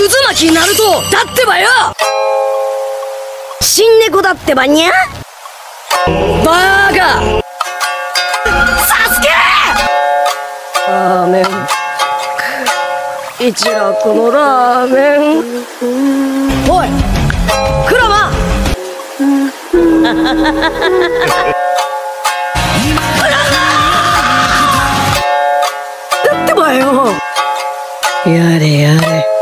渦巻きなるとだってばよ。新猫だってばにゃ？バーガー。サスケ！ラーメン。一楽のラーメン。おいクラマ！だってばよ。やれやれ。